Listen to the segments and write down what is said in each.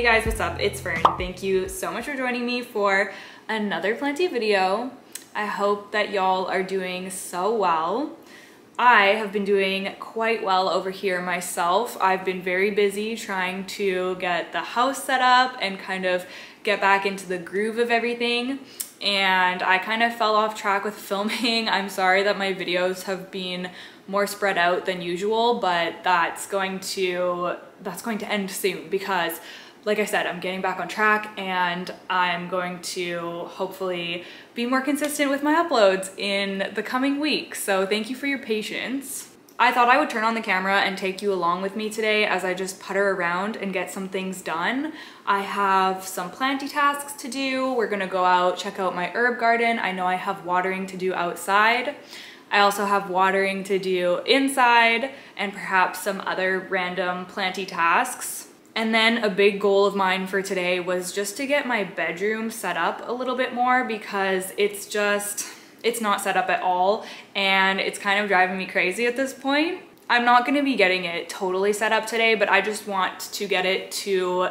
Hey guys, what's up? It's Fern. Thank you so much for joining me for another Planty video. I hope that y'all are doing so well. I have been doing quite well over here myself. I've been very busy trying to get the house set up and kind of get back into the groove of everything and I kind of fell off track with filming. I'm sorry that my videos have been more spread out than usual, but that's going to that's going to end soon because like I said, I'm getting back on track and I'm going to hopefully be more consistent with my uploads in the coming weeks. So thank you for your patience. I thought I would turn on the camera and take you along with me today as I just putter around and get some things done. I have some planty tasks to do. We're gonna go out, check out my herb garden. I know I have watering to do outside. I also have watering to do inside and perhaps some other random planty tasks. And then a big goal of mine for today was just to get my bedroom set up a little bit more because it's just, it's not set up at all and it's kind of driving me crazy at this point. I'm not gonna be getting it totally set up today, but I just want to get it to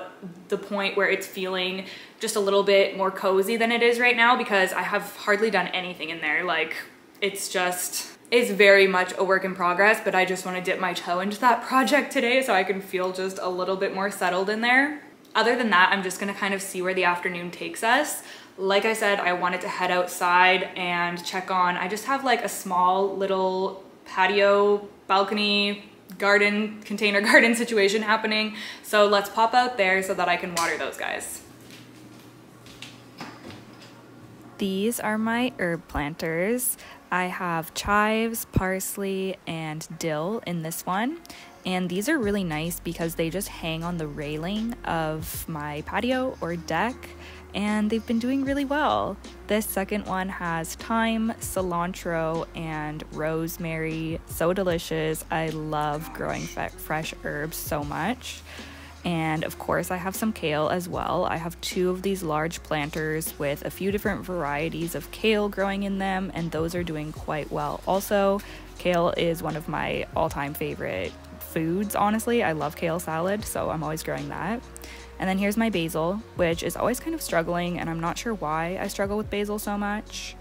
the point where it's feeling just a little bit more cozy than it is right now because I have hardly done anything in there. Like, it's just, it's very much a work in progress, but I just wanna dip my toe into that project today so I can feel just a little bit more settled in there. Other than that, I'm just gonna kind of see where the afternoon takes us. Like I said, I wanted to head outside and check on, I just have like a small little patio, balcony, garden, container garden situation happening. So let's pop out there so that I can water those guys. These are my herb planters. I have chives, parsley, and dill in this one. And these are really nice because they just hang on the railing of my patio or deck and they've been doing really well. This second one has thyme, cilantro, and rosemary. So delicious. I love growing fresh herbs so much. And of course, I have some kale as well. I have two of these large planters with a few different varieties of kale growing in them, and those are doing quite well. Also, kale is one of my all time favorite foods, honestly. I love kale salad, so I'm always growing that. And then here's my basil, which is always kind of struggling, and I'm not sure why I struggle with basil so much.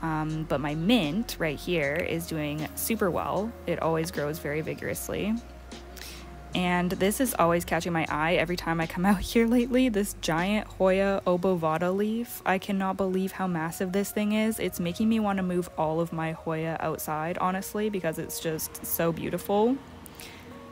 Um, but my mint right here is doing super well. It always grows very vigorously. And this is always catching my eye every time I come out here lately. This giant Hoya obovata leaf. I cannot believe how massive this thing is. It's making me want to move all of my Hoya outside, honestly, because it's just so beautiful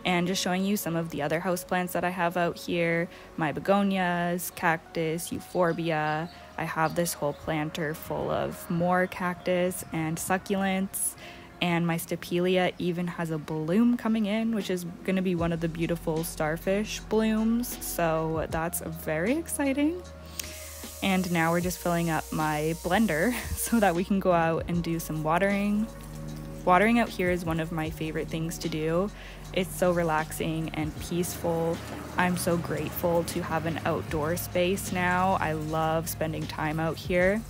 and just showing you some of the other houseplants that I have out here my begonias, cactus, euphorbia. I have this whole planter full of more cactus and succulents. And my Stapelia even has a bloom coming in, which is going to be one of the beautiful starfish blooms. So that's very exciting. And now we're just filling up my blender so that we can go out and do some watering. Watering out here is one of my favorite things to do. It's so relaxing and peaceful. I'm so grateful to have an outdoor space now. I love spending time out here.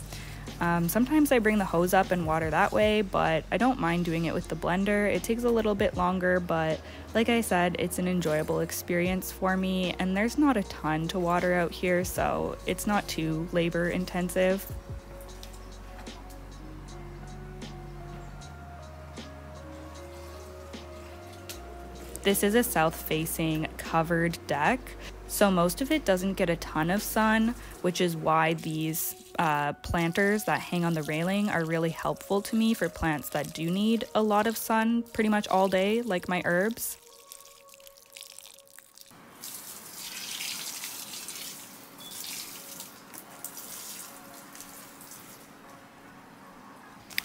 Um, sometimes I bring the hose up and water that way, but I don't mind doing it with the blender. It takes a little bit longer, but like I said, it's an enjoyable experience for me, and there's not a ton to water out here, so it's not too labor intensive. This is a south facing covered deck, so most of it doesn't get a ton of sun, which is why these uh, planters that hang on the railing are really helpful to me for plants that do need a lot of sun pretty much all day, like my herbs.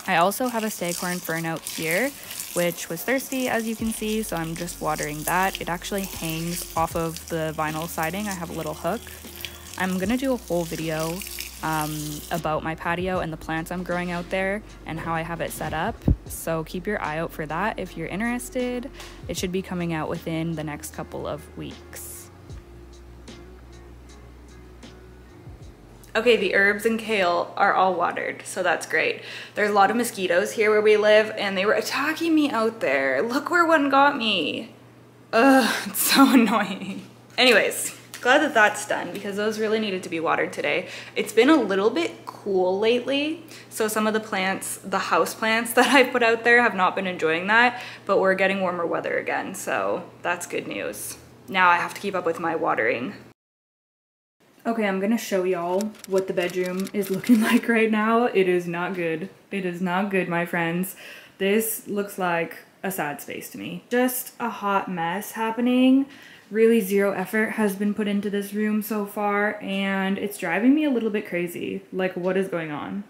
I also have a staghorn fern out here which was thirsty as you can see, so I'm just watering that. It actually hangs off of the vinyl siding. I have a little hook. I'm gonna do a whole video um, about my patio and the plants I'm growing out there and how I have it set up. So keep your eye out for that if you're interested. It should be coming out within the next couple of weeks. Okay, the herbs and kale are all watered, so that's great. There's a lot of mosquitoes here where we live, and they were attacking me out there. Look where one got me. Ugh, it's so annoying. Anyways, glad that that's done because those really needed to be watered today. It's been a little bit cool lately, so some of the plants, the house plants that I put out there have not been enjoying that, but we're getting warmer weather again, so that's good news. Now I have to keep up with my watering. Okay, I'm gonna show y'all what the bedroom is looking like right now. It is not good. It is not good, my friends. This looks like a sad space to me. Just a hot mess happening. Really zero effort has been put into this room so far and it's driving me a little bit crazy. Like what is going on?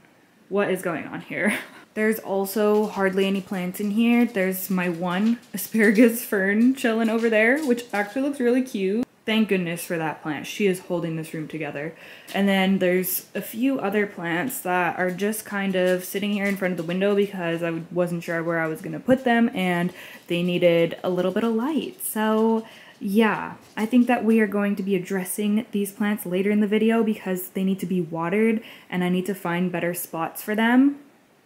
What is going on here? There's also hardly any plants in here. There's my one asparagus fern chilling over there, which actually looks really cute. Thank goodness for that plant. She is holding this room together. And then there's a few other plants that are just kind of sitting here in front of the window because I wasn't sure where I was going to put them and they needed a little bit of light. So yeah, I think that we are going to be addressing these plants later in the video because they need to be watered and I need to find better spots for them.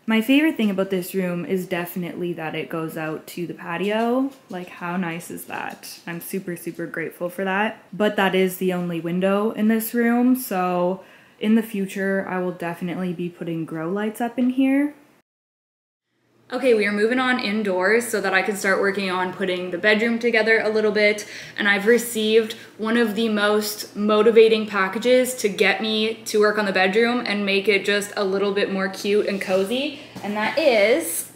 My favorite thing about this room is definitely that it goes out to the patio. Like how nice is that? I'm super, super grateful for that. But that is the only window in this room. So in the future, I will definitely be putting grow lights up in here Okay, we are moving on indoors so that I can start working on putting the bedroom together a little bit. And I've received one of the most motivating packages to get me to work on the bedroom and make it just a little bit more cute and cozy. And that is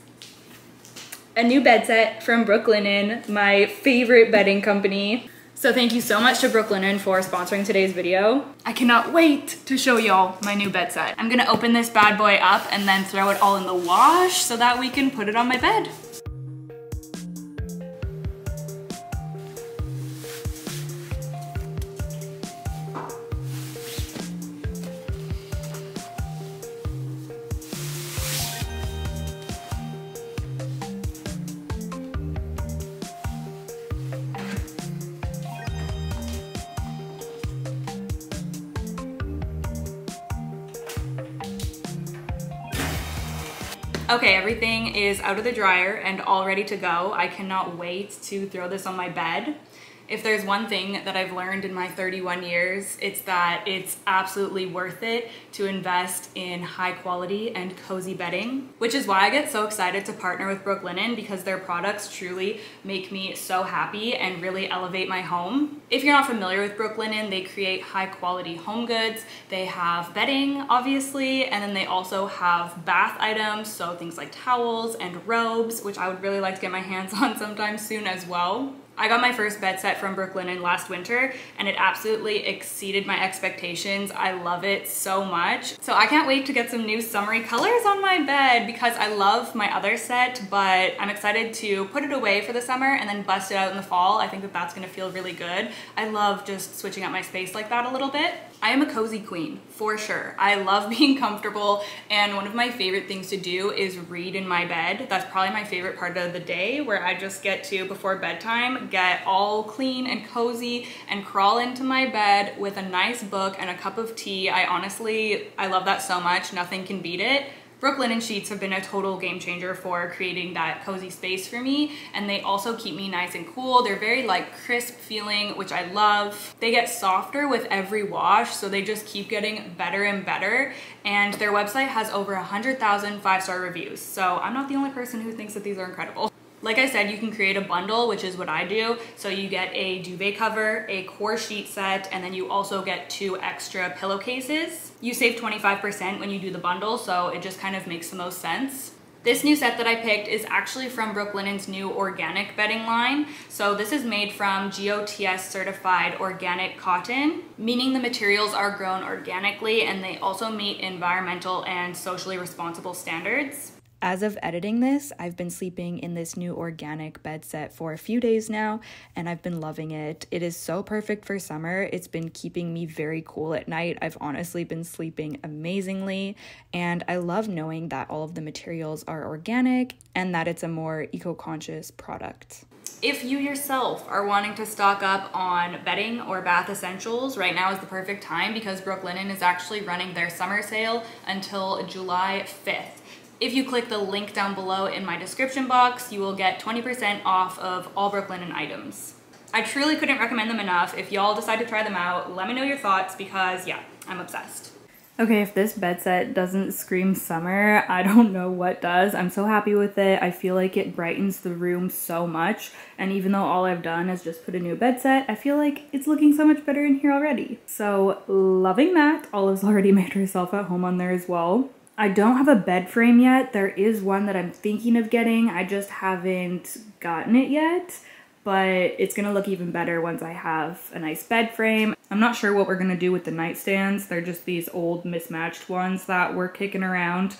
a new bed set from Brooklinen, my favorite bedding company. So thank you so much to Brooklinen for sponsoring today's video. I cannot wait to show y'all my new bed set. I'm gonna open this bad boy up and then throw it all in the wash so that we can put it on my bed. Okay, everything is out of the dryer and all ready to go. I cannot wait to throw this on my bed. If there's one thing that I've learned in my 31 years, it's that it's absolutely worth it to invest in high quality and cozy bedding, which is why I get so excited to partner with Brooklinen because their products truly make me so happy and really elevate my home. If you're not familiar with Brooklinen, they create high quality home goods. They have bedding, obviously, and then they also have bath items, so things like towels and robes, which I would really like to get my hands on sometime soon as well. I got my first bed set from Brooklinen last winter and it absolutely exceeded my expectations. I love it so much. So I can't wait to get some new summery colors on my bed because I love my other set, but I'm excited to put it away for the summer and then bust it out in the fall. I think that that's gonna feel really good. I love just switching up my space like that a little bit. I am a cozy queen, for sure. I love being comfortable, and one of my favorite things to do is read in my bed. That's probably my favorite part of the day, where I just get to, before bedtime, get all clean and cozy and crawl into my bed with a nice book and a cup of tea. I honestly, I love that so much. Nothing can beat it. Brooklinen sheets have been a total game changer for creating that cozy space for me and they also keep me nice and cool. They're very like crisp feeling, which I love. They get softer with every wash, so they just keep getting better and better. And their website has over 100,000 five-star reviews. So I'm not the only person who thinks that these are incredible. Like I said, you can create a bundle, which is what I do. So you get a duvet cover, a core sheet set, and then you also get two extra pillowcases. You save 25% when you do the bundle, so it just kind of makes the most sense. This new set that I picked is actually from Brooklinen's new organic bedding line. So this is made from GOTS certified organic cotton, meaning the materials are grown organically and they also meet environmental and socially responsible standards. As of editing this, I've been sleeping in this new organic bed set for a few days now, and I've been loving it. It is so perfect for summer. It's been keeping me very cool at night. I've honestly been sleeping amazingly, and I love knowing that all of the materials are organic and that it's a more eco conscious product. If you yourself are wanting to stock up on bedding or bath essentials, right now is the perfect time because Brooklinen is actually running their summer sale until July 5th. If you click the link down below in my description box, you will get 20% off of all Brooklyn Brooklinen items. I truly couldn't recommend them enough. If y'all decide to try them out, let me know your thoughts because yeah, I'm obsessed. Okay, if this bed set doesn't scream summer, I don't know what does. I'm so happy with it. I feel like it brightens the room so much. And even though all I've done is just put a new bed set, I feel like it's looking so much better in here already. So loving that. Olive's already made herself at home on there as well. I don't have a bed frame yet. There is one that I'm thinking of getting. I just haven't gotten it yet but it's gonna look even better once I have a nice bed frame. I'm not sure what we're gonna do with the nightstands. They're just these old mismatched ones that we're kicking around.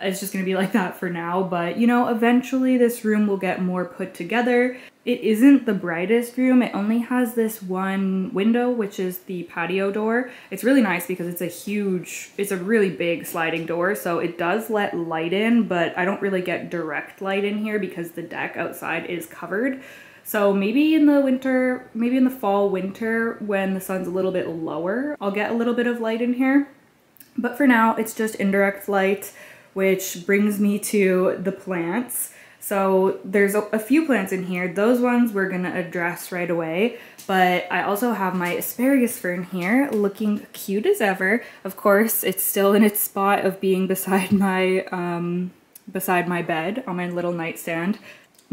It's just gonna be like that for now, but you know, eventually this room will get more put together. It isn't the brightest room. It only has this one window, which is the patio door. It's really nice because it's a huge, it's a really big sliding door. So it does let light in, but I don't really get direct light in here because the deck outside is covered. So maybe in the winter, maybe in the fall, winter, when the sun's a little bit lower, I'll get a little bit of light in here. But for now, it's just indirect light, which brings me to the plants. So there's a, few plants in here. Those ones we're gonna address right away. But I also have my asparagus fern here looking cute as ever. Of course, it's still in its spot of being beside my, um, beside my bed on my little nightstand.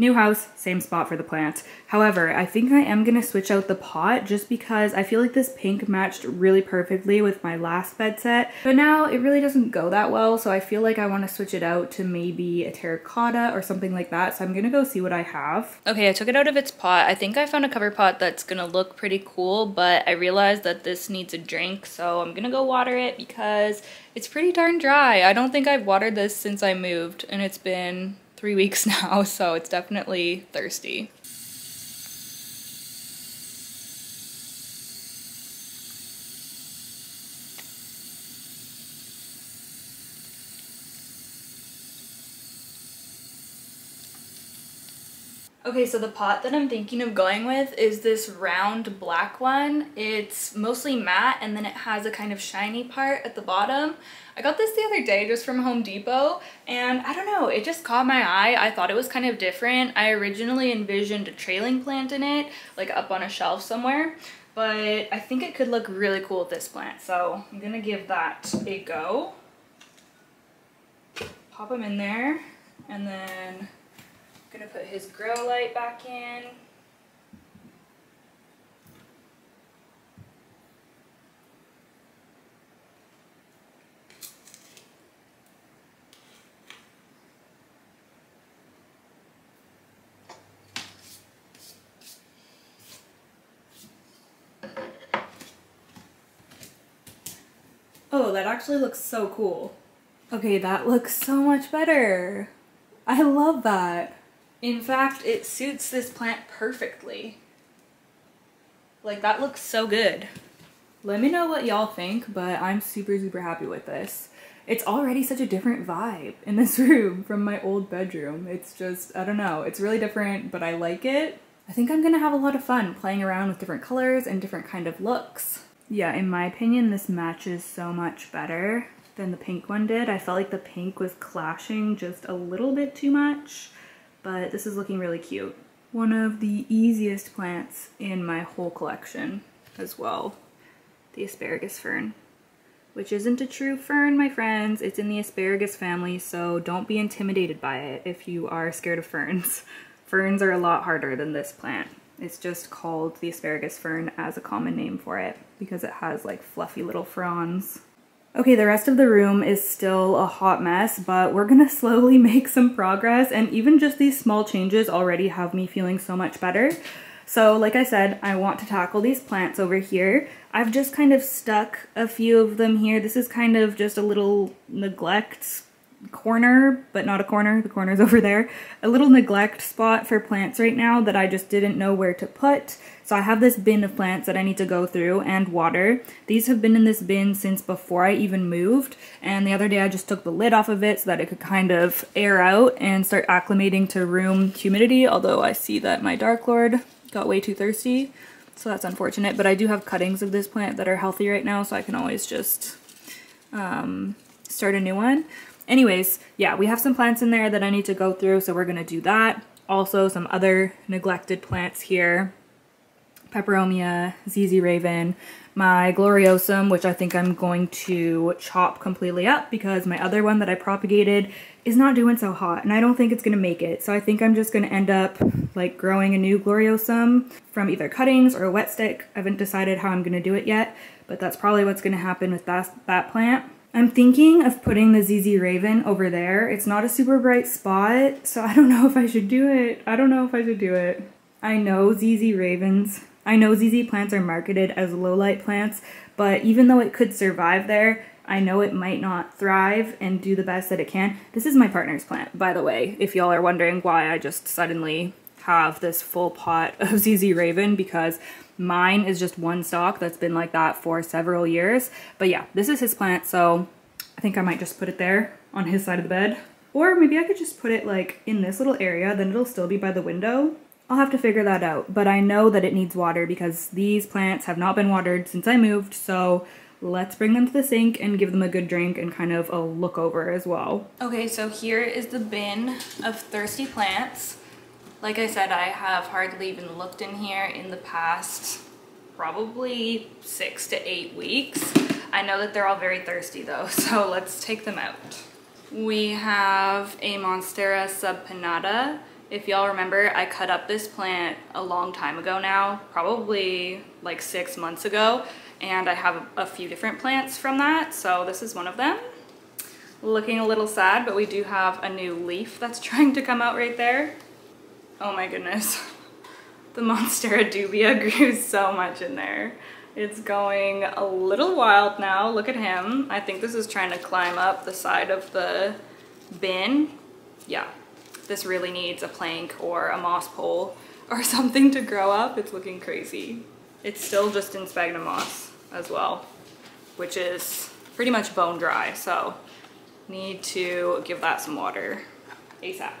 New house, same spot for the plants. However, I think I am gonna switch out the pot just because I feel like this pink matched really perfectly with my last bed set. But now it really doesn't go that well, so I feel like I wanna switch it out to maybe a terracotta or something like that. So I'm gonna go see what I have. Okay, I took it out of its pot. I think I found a cover pot that's gonna look pretty cool, but I realized that this needs a drink, so I'm gonna go water it because it's pretty darn dry. I don't think I've watered this since I moved, and it's been three weeks now, so it's definitely thirsty. Okay, so the pot that I'm thinking of going with is this round black one. It's mostly matte and then it has a kind of shiny part at the bottom. I got this the other day just from Home Depot and I don't know, it just caught my eye. I thought it was kind of different. I originally envisioned a trailing plant in it, like up on a shelf somewhere, but I think it could look really cool with this plant. So I'm gonna give that a go. Pop him in there and then I'm Gonna put his grow light back in. Oh, that actually looks so cool. Okay, that looks so much better. I love that. In fact, it suits this plant perfectly. Like, that looks so good. Let me know what y'all think, but I'm super, super happy with this. It's already such a different vibe in this room from my old bedroom. It's just, I don't know, it's really different, but I like it. I think I'm gonna have a lot of fun playing around with different colors and different kind of looks. Yeah, in my opinion, this matches so much better than the pink one did. I felt like the pink was clashing just a little bit too much but this is looking really cute. One of the easiest plants in my whole collection as well, the asparagus fern, which isn't a true fern, my friends. It's in the asparagus family, so don't be intimidated by it if you are scared of ferns. Ferns are a lot harder than this plant. It's just called the asparagus fern as a common name for it because it has like fluffy little fronds. Okay, the rest of the room is still a hot mess, but we're gonna slowly make some progress and even just these small changes already have me feeling so much better. So like I said, I want to tackle these plants over here. I've just kind of stuck a few of them here. This is kind of just a little neglect corner, but not a corner, the corner's over there, a little neglect spot for plants right now that I just didn't know where to put. So I have this bin of plants that I need to go through and water. These have been in this bin since before I even moved. And the other day I just took the lid off of it so that it could kind of air out and start acclimating to room humidity. Although I see that my Dark Lord got way too thirsty. So that's unfortunate. But I do have cuttings of this plant that are healthy right now. So I can always just um, start a new one. Anyways, yeah, we have some plants in there that I need to go through, so we're gonna do that. Also, some other neglected plants here. peperomia, ZZ Raven, my Gloriosum, which I think I'm going to chop completely up because my other one that I propagated is not doing so hot and I don't think it's gonna make it. So I think I'm just gonna end up like growing a new Gloriosum from either cuttings or a wet stick. I haven't decided how I'm gonna do it yet, but that's probably what's gonna happen with that, that plant. I'm thinking of putting the ZZ Raven over there. It's not a super bright spot, so I don't know if I should do it. I don't know if I should do it. I know ZZ Ravens. I know ZZ plants are marketed as low light plants, but even though it could survive there, I know it might not thrive and do the best that it can. This is my partner's plant, by the way, if y'all are wondering why I just suddenly have this full pot of ZZ Raven because mine is just one stalk that's been like that for several years. But yeah, this is his plant, so I think I might just put it there on his side of the bed. Or maybe I could just put it like in this little area, then it'll still be by the window. I'll have to figure that out, but I know that it needs water because these plants have not been watered since I moved, so let's bring them to the sink and give them a good drink and kind of a look over as well. Okay, so here is the bin of thirsty plants. Like I said, I have hardly even looked in here in the past probably six to eight weeks. I know that they're all very thirsty though, so let's take them out. We have a Monstera subpinnata. If y'all remember, I cut up this plant a long time ago now, probably like six months ago, and I have a few different plants from that, so this is one of them. Looking a little sad, but we do have a new leaf that's trying to come out right there. Oh my goodness. The Monstera dubia grew so much in there. It's going a little wild now. Look at him. I think this is trying to climb up the side of the bin. Yeah, this really needs a plank or a moss pole or something to grow up. It's looking crazy. It's still just in sphagnum moss as well, which is pretty much bone dry. So need to give that some water ASAP.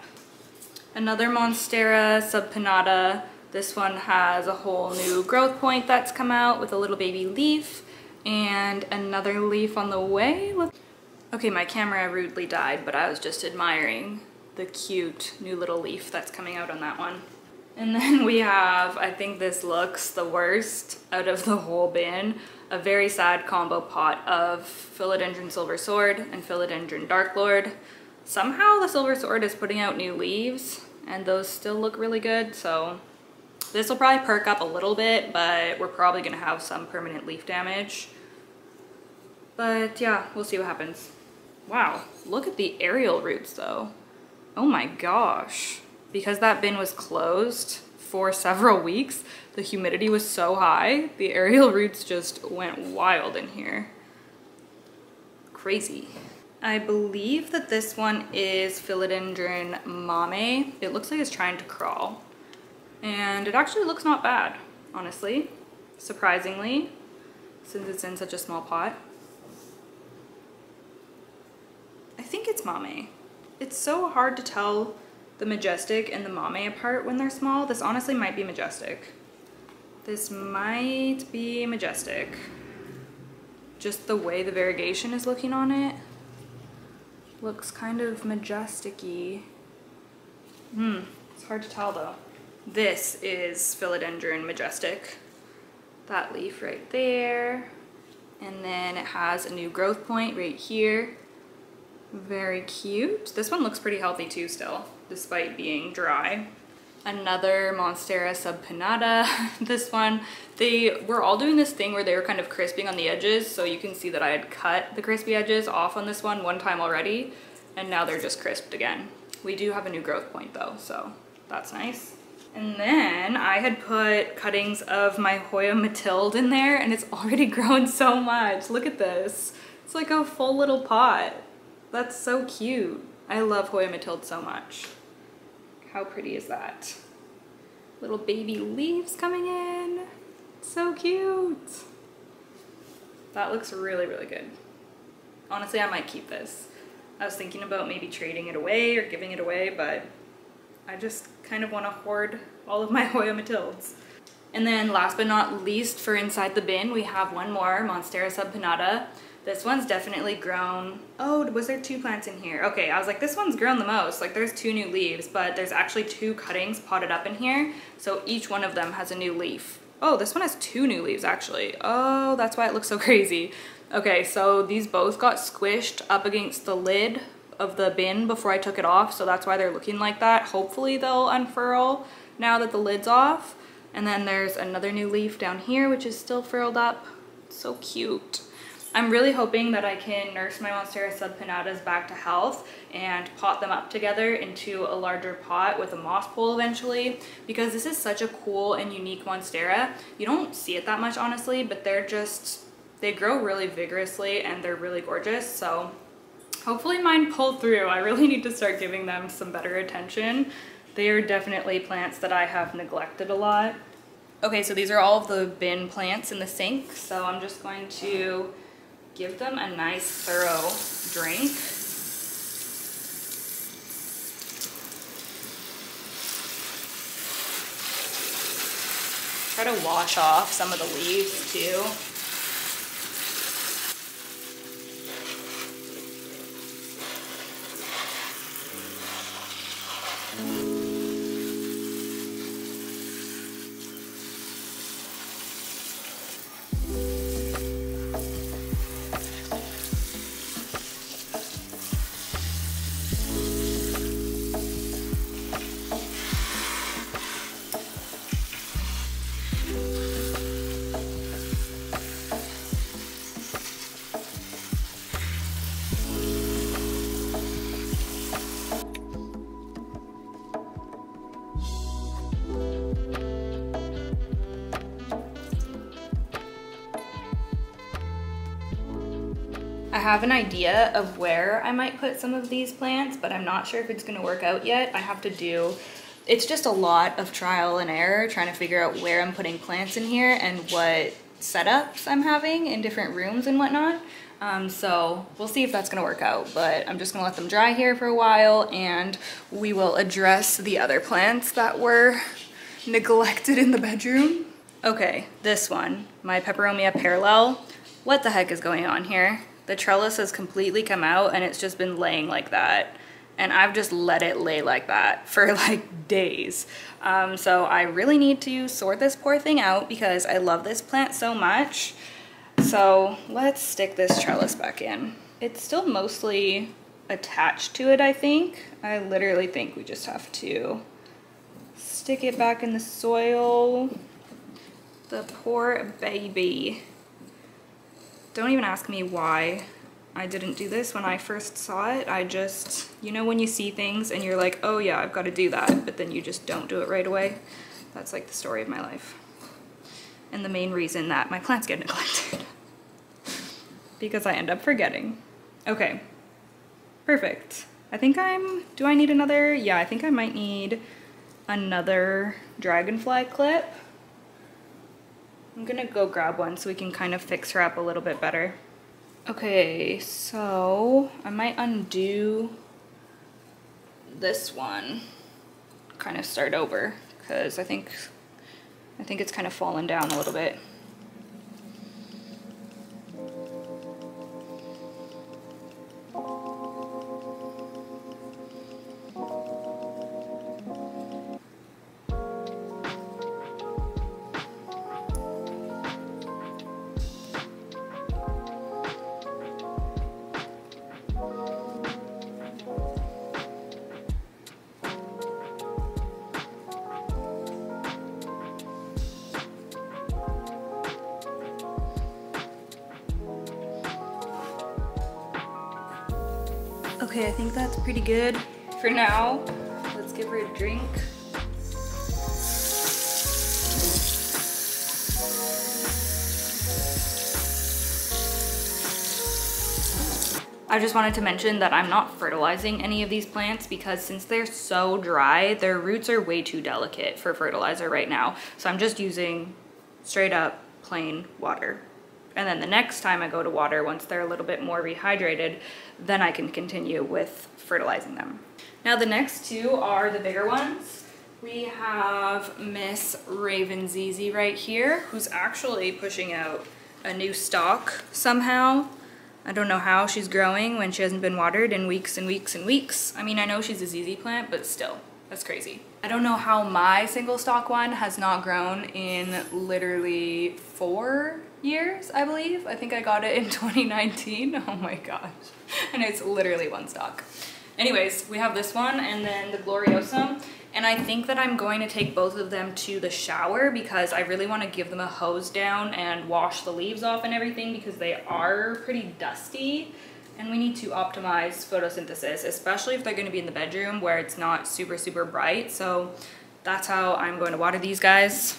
Another Monstera subpinnata. This one has a whole new growth point that's come out with a little baby leaf and another leaf on the way. Okay, my camera rudely died, but I was just admiring the cute new little leaf that's coming out on that one. And then we have, I think this looks the worst out of the whole bin, a very sad combo pot of Philodendron Silver Sword and Philodendron Dark Lord. Somehow the Silver Sword is putting out new leaves and those still look really good, so this will probably perk up a little bit, but we're probably gonna have some permanent leaf damage. But yeah, we'll see what happens. Wow, look at the aerial roots though. Oh my gosh. Because that bin was closed for several weeks, the humidity was so high, the aerial roots just went wild in here. Crazy. I believe that this one is Philodendron mame. It looks like it's trying to crawl. And it actually looks not bad, honestly, surprisingly, since it's in such a small pot. I think it's mame. It's so hard to tell the majestic and the mame apart when they're small. This honestly might be majestic. This might be majestic. Just the way the variegation is looking on it looks kind of majestic-y. Hmm, it's hard to tell though. This is Philodendron Majestic. That leaf right there. And then it has a new growth point right here. Very cute. This one looks pretty healthy too still, despite being dry. Another Monstera subpinnata. this one, they were all doing this thing where they were kind of crisping on the edges. So you can see that I had cut the crispy edges off on this one one time already. And now they're just crisped again. We do have a new growth point though, so that's nice. And then I had put cuttings of my Hoya Mathilde in there and it's already grown so much. Look at this. It's like a full little pot. That's so cute. I love Hoya Mathilde so much. How pretty is that? Little baby leaves coming in. So cute. That looks really, really good. Honestly, I might keep this. I was thinking about maybe trading it away or giving it away, but I just kind of want to hoard all of my Hoya Mathildes. And then last but not least for inside the bin, we have one more, Monstera subpinnata. This one's definitely grown. Oh, was there two plants in here? Okay, I was like, this one's grown the most. Like there's two new leaves, but there's actually two cuttings potted up in here. So each one of them has a new leaf Oh, this one has two new leaves actually. Oh, that's why it looks so crazy. Okay, so these both got squished up against the lid of the bin before I took it off, so that's why they're looking like that. Hopefully they'll unfurl now that the lid's off. And then there's another new leaf down here, which is still furled up. So cute. I'm really hoping that I can nurse my Monstera subpinnatas back to health and pot them up together into a larger pot with a moss pole eventually because this is such a cool and unique Monstera. You don't see it that much honestly, but they're just, they grow really vigorously and they're really gorgeous. So hopefully mine pull through. I really need to start giving them some better attention. They are definitely plants that I have neglected a lot. Okay, so these are all the bin plants in the sink. So I'm just going to give them a nice thorough drink. Try to wash off some of the leaves too. Have an idea of where I might put some of these plants, but I'm not sure if it's gonna work out yet. I have to do, it's just a lot of trial and error trying to figure out where I'm putting plants in here and what setups I'm having in different rooms and whatnot. Um, so we'll see if that's gonna work out, but I'm just gonna let them dry here for a while and we will address the other plants that were neglected in the bedroom. Okay, this one, my Peperomia parallel. What the heck is going on here? The trellis has completely come out and it's just been laying like that. And I've just let it lay like that for like days. Um, so I really need to sort this poor thing out because I love this plant so much. So let's stick this trellis back in. It's still mostly attached to it, I think. I literally think we just have to stick it back in the soil. The poor baby. Don't even ask me why I didn't do this when I first saw it. I just, you know when you see things and you're like, oh yeah, I've got to do that, but then you just don't do it right away? That's like the story of my life. And the main reason that my plants get neglected. because I end up forgetting. Okay, perfect. I think I'm, do I need another? Yeah, I think I might need another dragonfly clip. I'm gonna go grab one so we can kind of fix her up a little bit better. Okay, so I might undo this one, kind of start over, because I think I think it's kind of fallen down a little bit. Wanted to mention that I'm not fertilizing any of these plants because since they're so dry, their roots are way too delicate for fertilizer right now. So I'm just using straight up plain water. And then the next time I go to water, once they're a little bit more rehydrated, then I can continue with fertilizing them. Now the next two are the bigger ones. We have Miss Raven ZZ right here, who's actually pushing out a new stalk somehow. I don't know how she's growing when she hasn't been watered in weeks and weeks and weeks. I mean, I know she's a ZZ plant, but still, that's crazy. I don't know how my single stock one has not grown in literally four years, I believe. I think I got it in 2019. Oh my gosh. And it's literally one stock. Anyways, we have this one and then the Gloriosum. And I think that I'm going to take both of them to the shower because I really want to give them a hose down and wash the leaves off and everything because they are pretty dusty. And we need to optimize photosynthesis, especially if they're going to be in the bedroom where it's not super, super bright. So that's how I'm going to water these guys.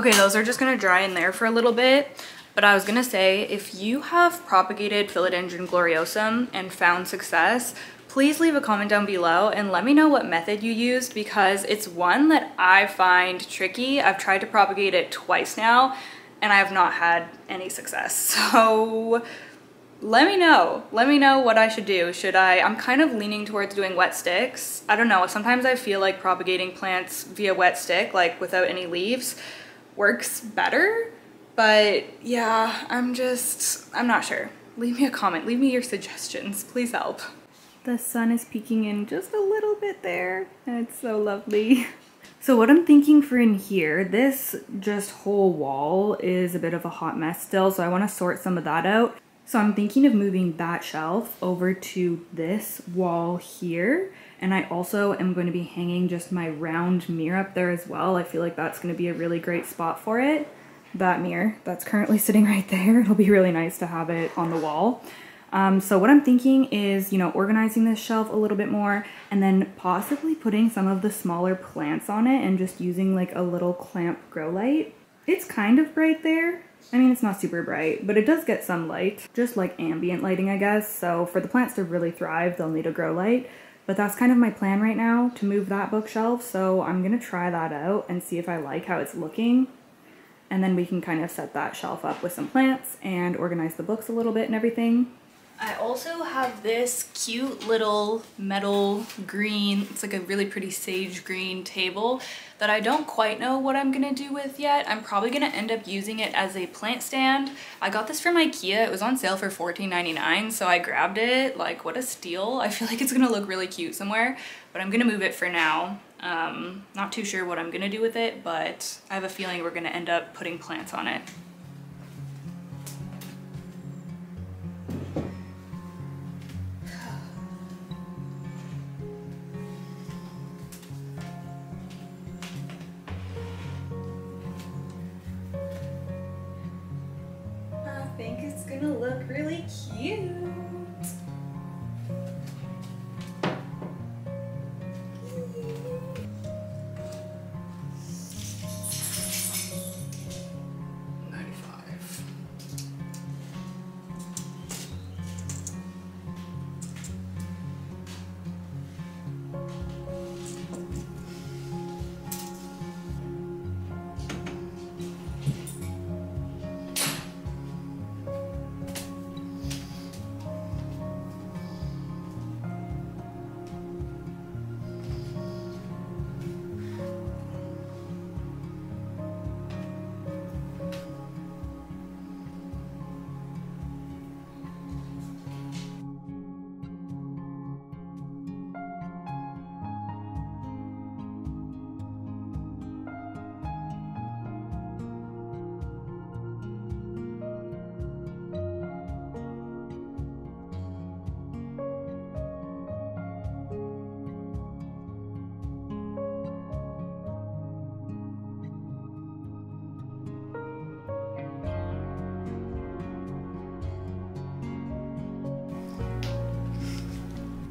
Okay, those are just gonna dry in there for a little bit. But I was gonna say, if you have propagated Philodendron gloriosum and found success, please leave a comment down below and let me know what method you used because it's one that I find tricky. I've tried to propagate it twice now and I have not had any success. So let me know. Let me know what I should do. Should I, I'm kind of leaning towards doing wet sticks. I don't know, sometimes I feel like propagating plants via wet stick, like without any leaves, works better. But yeah, I'm just, I'm not sure. Leave me a comment, leave me your suggestions, please help. The sun is peeking in just a little bit there, and it's so lovely. So what I'm thinking for in here, this just whole wall is a bit of a hot mess still, so I want to sort some of that out. So I'm thinking of moving that shelf over to this wall here. And I also am going to be hanging just my round mirror up there as well. I feel like that's going to be a really great spot for it. That mirror that's currently sitting right there. It'll be really nice to have it on the wall. Um, so what I'm thinking is, you know, organizing this shelf a little bit more and then possibly putting some of the smaller plants on it and just using like a little clamp grow light. It's kind of bright there, I mean, it's not super bright, but it does get some light, just like ambient lighting, I guess. So for the plants to really thrive, they'll need a grow light. But that's kind of my plan right now, to move that bookshelf. So I'm gonna try that out and see if I like how it's looking. And then we can kind of set that shelf up with some plants and organize the books a little bit and everything. I also have this cute little metal green, it's like a really pretty sage green table that I don't quite know what I'm gonna do with yet. I'm probably gonna end up using it as a plant stand. I got this from Ikea, it was on sale for $14.99, so I grabbed it, like what a steal. I feel like it's gonna look really cute somewhere, but I'm gonna move it for now. Um, not too sure what I'm gonna do with it, but I have a feeling we're gonna end up putting plants on it.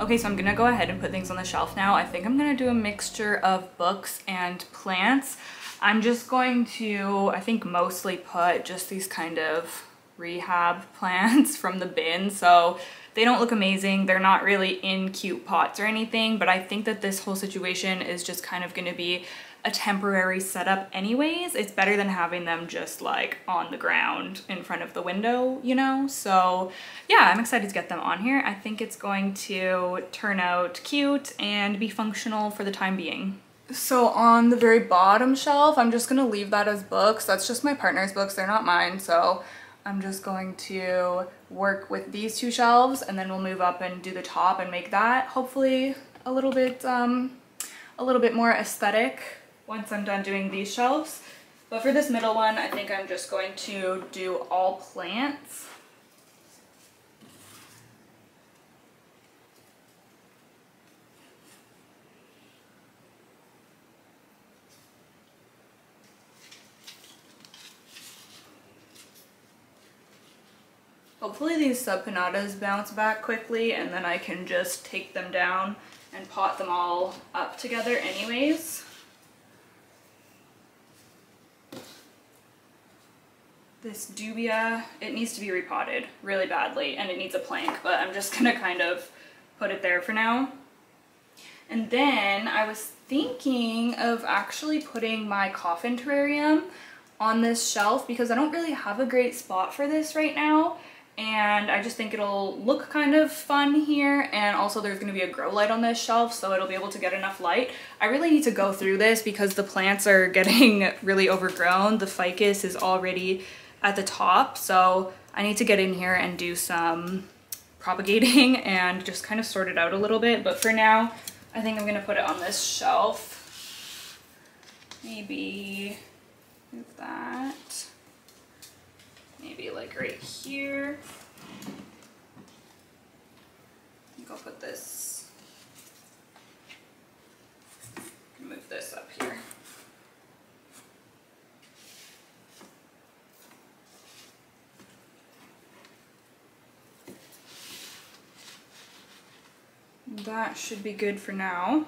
Okay, so I'm gonna go ahead and put things on the shelf now. I think I'm gonna do a mixture of books and plants. I'm just going to, I think mostly put just these kind of rehab plants from the bin. So They don't look amazing. They're not really in cute pots or anything, but I think that this whole situation is just kind of gonna be a temporary setup anyways. It's better than having them just like on the ground in front of the window, you know? So yeah, I'm excited to get them on here. I think it's going to turn out cute and be functional for the time being. So on the very bottom shelf, I'm just gonna leave that as books. That's just my partner's books, they're not mine. So I'm just going to work with these two shelves and then we'll move up and do the top and make that hopefully a little bit um, a little bit more aesthetic once I'm done doing these shelves. But for this middle one, I think I'm just going to do all plants. Hopefully these subpinnatas bounce back quickly and then I can just take them down and pot them all up together anyways. This dubia, it needs to be repotted really badly and it needs a plank, but I'm just gonna kind of put it there for now. And then I was thinking of actually putting my coffin terrarium on this shelf because I don't really have a great spot for this right now and I just think it'll look kind of fun here and also there's going to be a grow light on this shelf so it'll be able to get enough light. I really need to go through this because the plants are getting really overgrown. The ficus is already at the top so I need to get in here and do some propagating and just kind of sort it out a little bit but for now I think I'm to put it on this shelf. Maybe move that maybe like right here. I think I'll put this, move this up here. That should be good for now.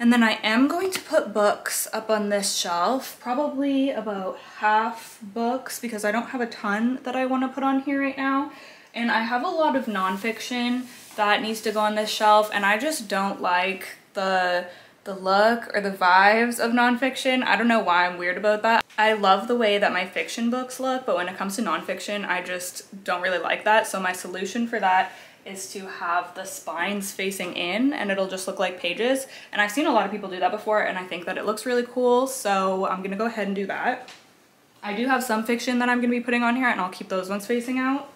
And then I am going to put books up on this shelf, probably about half books because I don't have a ton that I want to put on here right now. And I have a lot of nonfiction that needs to go on this shelf and I just don't like the the look or the vibes of nonfiction. I don't know why I'm weird about that. I love the way that my fiction books look, but when it comes to nonfiction, I just don't really like that. So my solution for that is to have the spines facing in and it'll just look like pages. And I've seen a lot of people do that before and I think that it looks really cool. So I'm gonna go ahead and do that. I do have some fiction that I'm gonna be putting on here and I'll keep those ones facing out.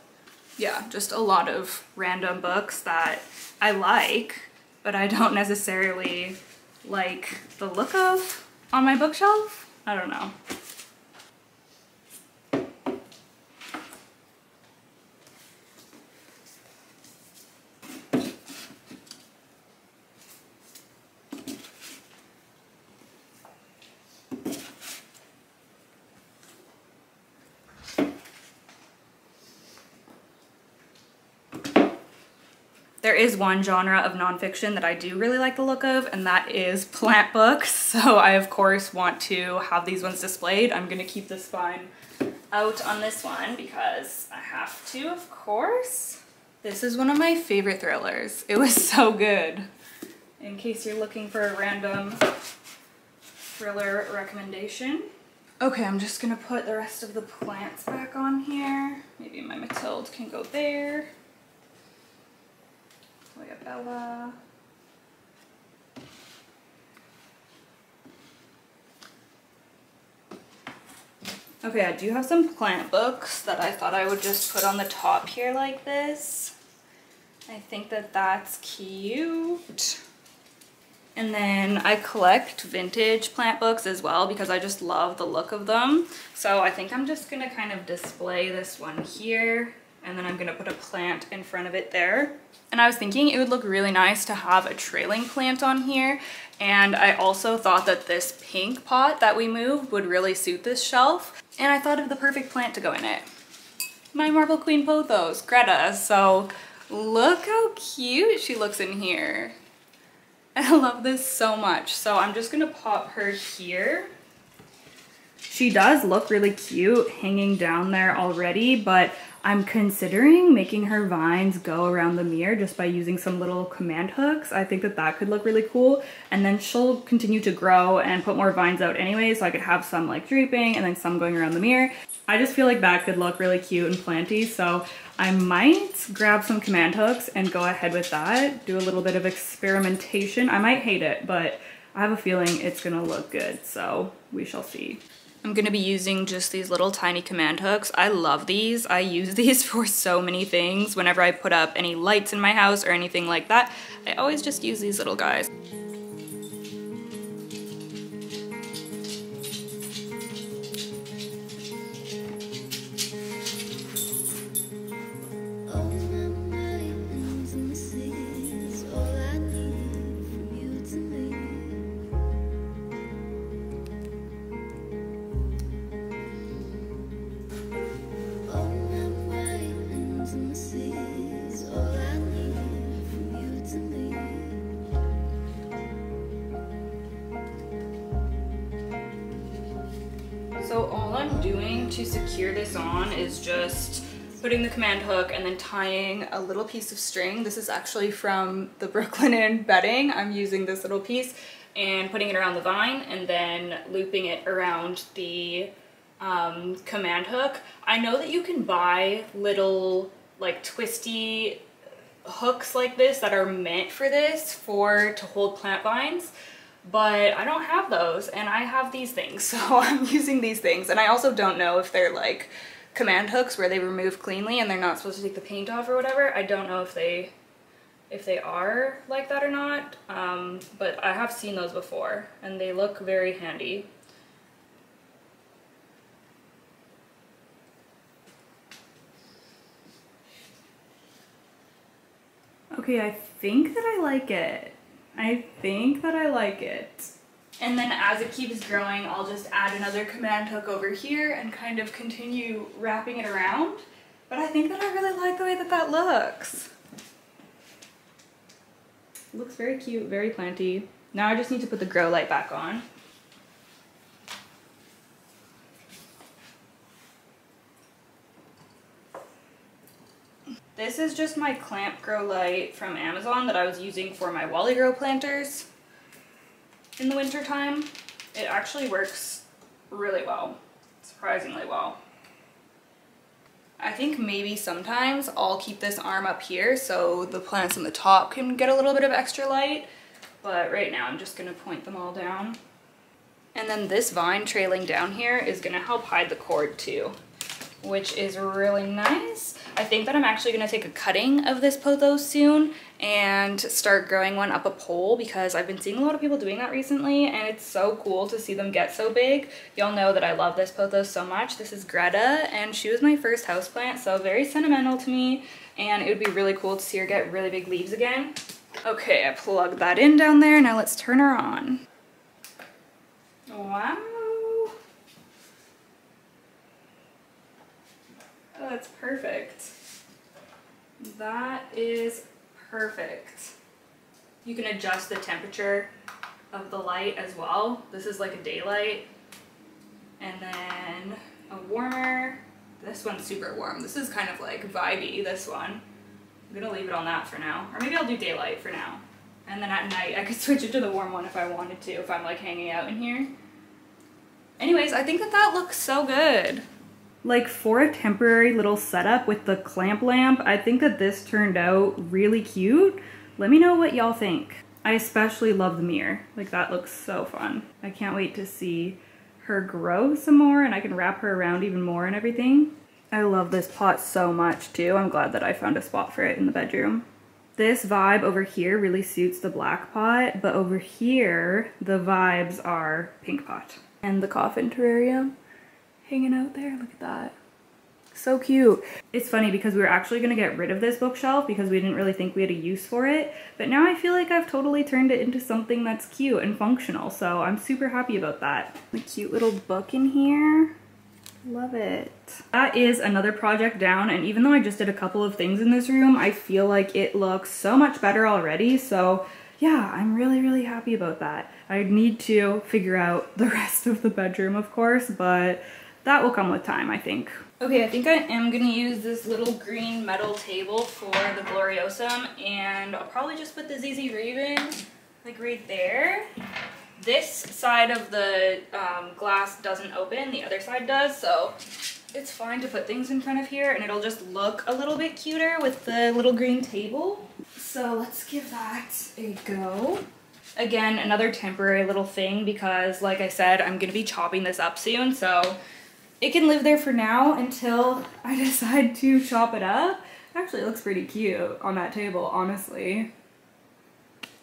Yeah, just a lot of random books that I like, but I don't necessarily like the look of on my bookshelf. I don't know. There is one genre of nonfiction that I do really like the look of, and that is plant books. So I, of course, want to have these ones displayed. I'm gonna keep the spine out on this one because I have to, of course. This is one of my favorite thrillers. It was so good. In case you're looking for a random thriller recommendation. Okay, I'm just gonna put the rest of the plants back on here. Maybe my Mathilde can go there. Okay, I do have some plant books that I thought I would just put on the top here like this. I think that that's cute. And then I collect vintage plant books as well because I just love the look of them. So I think I'm just gonna kind of display this one here and then I'm gonna put a plant in front of it there. And I was thinking it would look really nice to have a trailing plant on here. And I also thought that this pink pot that we moved would really suit this shelf. And I thought of the perfect plant to go in it. My Marble Queen Pothos, Greta. So look how cute she looks in here. I love this so much. So I'm just gonna pop her here. She does look really cute hanging down there already, but I'm considering making her vines go around the mirror just by using some little command hooks. I think that that could look really cool. And then she'll continue to grow and put more vines out anyway, so I could have some like draping and then some going around the mirror. I just feel like that could look really cute and planty, so I might grab some command hooks and go ahead with that, do a little bit of experimentation. I might hate it, but I have a feeling it's gonna look good, so we shall see. I'm gonna be using just these little tiny command hooks. I love these. I use these for so many things. Whenever I put up any lights in my house or anything like that, I always just use these little guys. A little piece of string. This is actually from the Brooklinen bedding. I'm using this little piece and putting it around the vine and then looping it around the um, command hook. I know that you can buy little like twisty hooks like this that are meant for this for to hold plant vines but I don't have those and I have these things so I'm using these things and I also don't know if they're like command hooks where they remove cleanly and they're not supposed to take the paint off or whatever I don't know if they if they are like that or not um, but I have seen those before and they look very handy Okay, I think that I like it. I think that I like it. And then as it keeps growing, I'll just add another command hook over here and kind of continue wrapping it around. But I think that I really like the way that that looks. Looks very cute, very planty. Now I just need to put the grow light back on. This is just my clamp grow light from Amazon that I was using for my Wally Grow planters in the winter time. It actually works really well, surprisingly well. I think maybe sometimes I'll keep this arm up here so the plants on the top can get a little bit of extra light, but right now I'm just gonna point them all down. And then this vine trailing down here is gonna help hide the cord too which is really nice. I think that I'm actually gonna take a cutting of this pothos soon and start growing one up a pole because I've been seeing a lot of people doing that recently and it's so cool to see them get so big. Y'all know that I love this pothos so much. This is Greta and she was my first houseplant so very sentimental to me and it would be really cool to see her get really big leaves again. Okay, I plugged that in down there. Now let's turn her on. Wow. Oh, that's perfect. That is perfect. You can adjust the temperature of the light as well. This is like a daylight. And then a warmer. This one's super warm. This is kind of like vibey, this one. I'm gonna leave it on that for now. Or maybe I'll do daylight for now. And then at night I could switch it to the warm one if I wanted to, if I'm like hanging out in here. Anyways, I think that that looks so good. Like for a temporary little setup with the clamp lamp, I think that this turned out really cute. Let me know what y'all think. I especially love the mirror. Like that looks so fun. I can't wait to see her grow some more and I can wrap her around even more and everything. I love this pot so much too. I'm glad that I found a spot for it in the bedroom. This vibe over here really suits the black pot, but over here, the vibes are pink pot. And the coffin terrarium hanging out there. Look at that. So cute. It's funny because we were actually going to get rid of this bookshelf because we didn't really think we had a use for it. But now I feel like I've totally turned it into something that's cute and functional. So I'm super happy about that. The cute little book in here. Love it. That is another project down and even though I just did a couple of things in this room, I feel like it looks so much better already. So yeah, I'm really, really happy about that. I need to figure out the rest of the bedroom, of course, but that will come with time, I think. Okay, I think I am gonna use this little green metal table for the Gloriosum and I'll probably just put the ZZ Raven like right there. This side of the um, glass doesn't open, the other side does, so it's fine to put things in front of here and it'll just look a little bit cuter with the little green table. So let's give that a go. Again, another temporary little thing because like I said, I'm gonna be chopping this up soon, so it can live there for now until I decide to chop it up. Actually, it looks pretty cute on that table, honestly.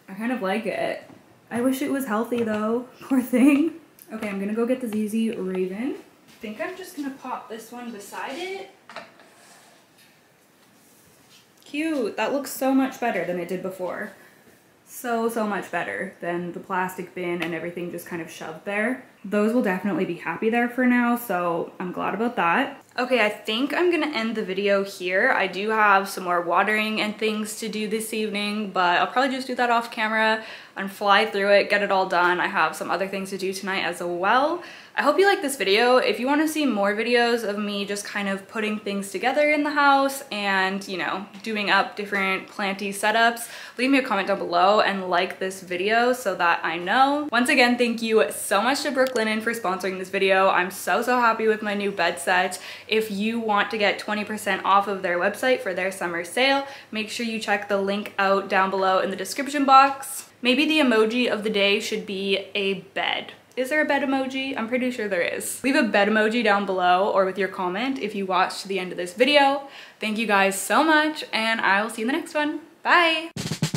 I kind of like it. I wish it was healthy though, poor thing. Okay, I'm gonna go get the ZZ Raven. I think I'm just gonna pop this one beside it. Cute, that looks so much better than it did before. So, so much better than the plastic bin and everything just kind of shoved there. Those will definitely be happy there for now, so I'm glad about that. Okay, I think I'm gonna end the video here. I do have some more watering and things to do this evening, but I'll probably just do that off camera and fly through it, get it all done. I have some other things to do tonight as well. I hope you like this video. If you want to see more videos of me just kind of putting things together in the house and, you know, doing up different planty setups, leave me a comment down below and like this video so that I know. Once again, thank you so much to Brooklinen for sponsoring this video. I'm so, so happy with my new bed set. If you want to get 20% off of their website for their summer sale, make sure you check the link out down below in the description box. Maybe the emoji of the day should be a bed is there a bed emoji? I'm pretty sure there is. Leave a bed emoji down below or with your comment if you watched to the end of this video. Thank you guys so much and I will see you in the next one. Bye!